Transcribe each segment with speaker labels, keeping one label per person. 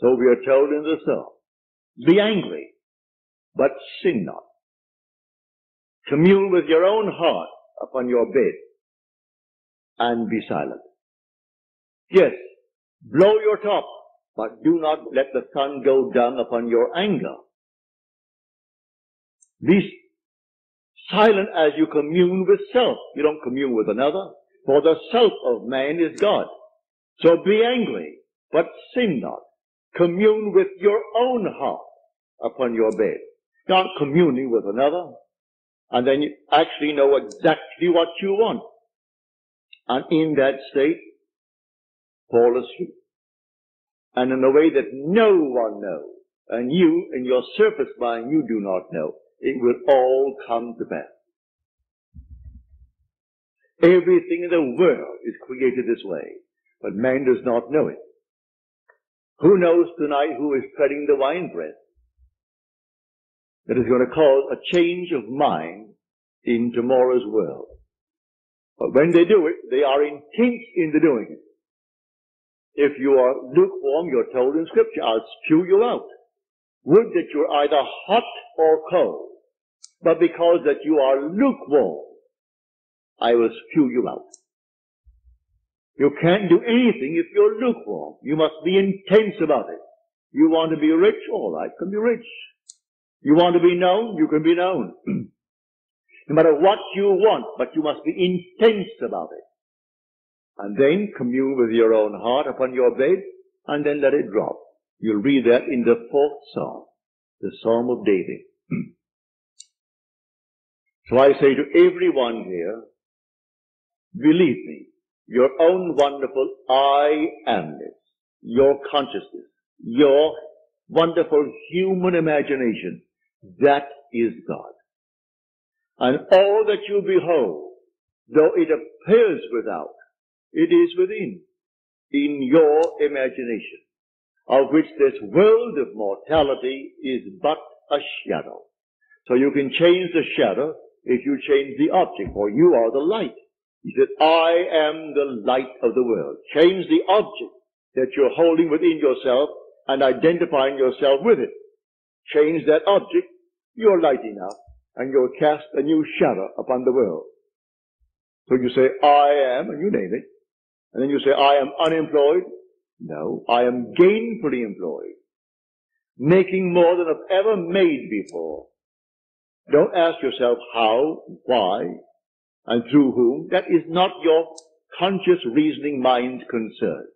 Speaker 1: So we are told in the psalm, be angry, but sin not. Commune with your own heart upon your bed and be silent. Yes, blow your top, but do not let the sun go down upon your anger. Be silent as you commune with self. You don't commune with another, for the self of man is God. So be angry, but sin not. Commune with your own heart upon your bed. Not communing with another. And then you actually know exactly what you want. And in that state, fall asleep. And in a way that no one knows, and you, in your surface mind, you do not know, it will all come to pass. Everything in the world is created this way, but man does not know it. Who knows tonight who is treading the winepress? That is going to cause a change of mind in tomorrow's world. But when they do it, they are intense in the doing it. If you are lukewarm, you're told in scripture, I'll spew you out. Would that you're either hot or cold. But because that you are lukewarm, I will spew you out. You can't do anything if you're lukewarm. You must be intense about it. You want to be rich? All right, can be rich. You want to be known? You can be known. no matter what you want, but you must be intense about it. And then commune with your own heart upon your bed, and then let it drop. You'll read that in the fourth psalm, the Psalm of David. so I say to everyone here, believe me, your own wonderful I amness, your consciousness, your wonderful human imagination, that is God. And all that you behold, though it appears without, it is within, in your imagination, of which this world of mortality is but a shadow. So you can change the shadow if you change the object, for you are the light. He said, I am the light of the world. Change the object that you're holding within yourself and identifying yourself with it. Change that object, you're light enough, and you'll cast a new shadow upon the world. So you say, I am, and you name it. And then you say, I am unemployed. No, I am gainfully employed. Making more than I've ever made before. Don't ask yourself how, why, and through whom. That is not your conscious reasoning mind's concern.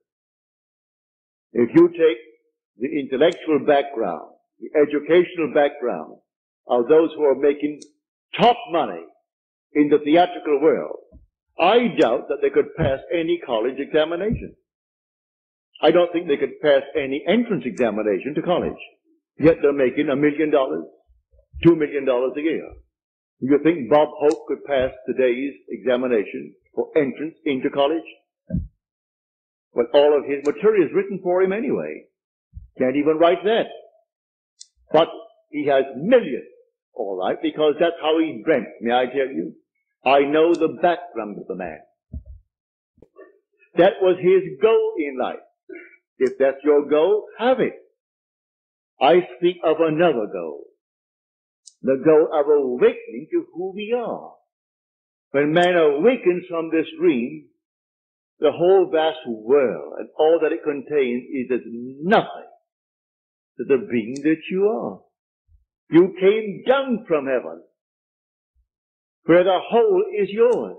Speaker 1: If you take the intellectual background, the educational background of those who are making top money in the theatrical world, I doubt that they could pass any college examination. I don't think they could pass any entrance examination to college. Yet they're making a million dollars, two million dollars a year. Do you think Bob Hope could pass today's examination for entrance into college? Well, all of his material is written for him anyway. Can't even write that. But he has millions, all right, because that's how he dreamt, may I tell you? I know the background of the man. That was his goal in life. If that's your goal, have it. I speak of another goal. The goal of awakening to who we are. When man awakens from this dream, the whole vast world and all that it contains is as nothing to the being that you are. You came down from heaven where the whole is yours.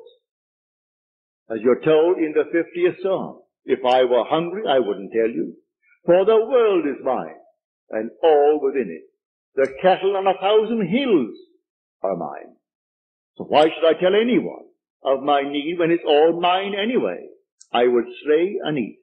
Speaker 1: As you're told in the 50th Psalm, if I were hungry, I wouldn't tell you, for the world is mine and all within it. The cattle on a thousand hills are mine. So why should I tell anyone of my need when it's all mine anyway? I would slay and eat